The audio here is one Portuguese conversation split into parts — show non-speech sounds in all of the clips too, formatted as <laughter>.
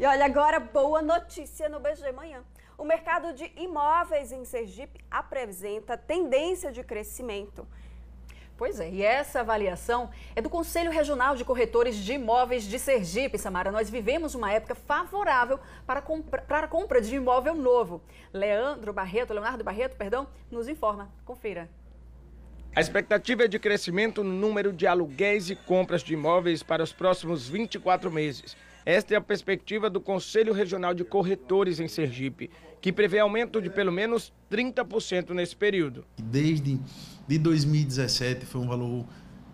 E olha, agora boa notícia no BG Manhã. O mercado de imóveis em Sergipe apresenta tendência de crescimento. Pois é, e essa avaliação é do Conselho Regional de Corretores de Imóveis de Sergipe, Samara. Nós vivemos uma época favorável para, compra, para a compra de imóvel novo. Leandro Barreto, Leonardo Barreto, perdão, nos informa. Confira. A expectativa é de crescimento no número de aluguéis e compras de imóveis para os próximos 24 meses. Esta é a perspectiva do Conselho Regional de Corretores em Sergipe, que prevê aumento de pelo menos 30% nesse período. Desde de 2017 foi um valor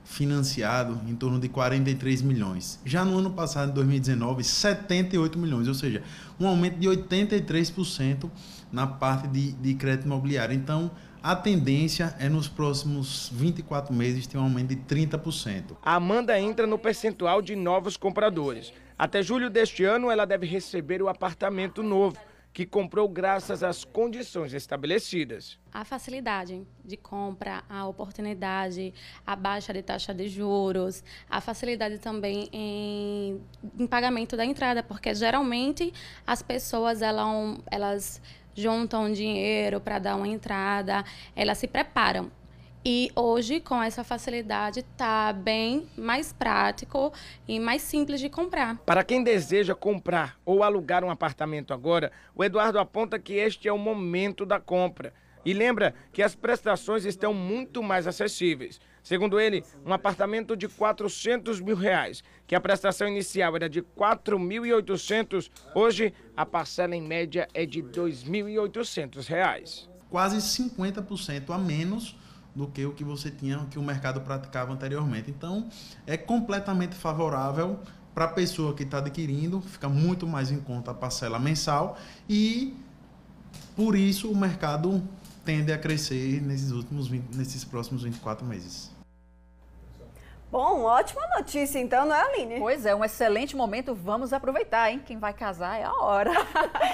financiado em torno de 43 milhões. Já no ano passado, em 2019, 78 milhões, ou seja, um aumento de 83% na parte de, de crédito imobiliário. Então, a tendência é nos próximos 24 meses ter um aumento de 30%. A Amanda entra no percentual de novos compradores. Até julho deste ano, ela deve receber o apartamento novo, que comprou graças às condições estabelecidas. A facilidade de compra, a oportunidade, a baixa de taxa de juros, a facilidade também em, em pagamento da entrada, porque geralmente as pessoas elas, elas juntam dinheiro para dar uma entrada, elas se preparam. E hoje, com essa facilidade, está bem mais prático e mais simples de comprar. Para quem deseja comprar ou alugar um apartamento agora, o Eduardo aponta que este é o momento da compra. E lembra que as prestações estão muito mais acessíveis. Segundo ele, um apartamento de 400 mil reais, que a prestação inicial era de 4.800, hoje a parcela em média é de 2.800 reais. Quase 50% a menos do que o que você tinha, que o mercado praticava anteriormente. Então, é completamente favorável para a pessoa que está adquirindo, fica muito mais em conta a parcela mensal e por isso o mercado tende a crescer nesses últimos 20, nesses próximos 24 meses. Bom, ótima notícia então, não é, Aline? Pois é, um excelente momento. Vamos aproveitar, hein? Quem vai casar é a hora. <laughs>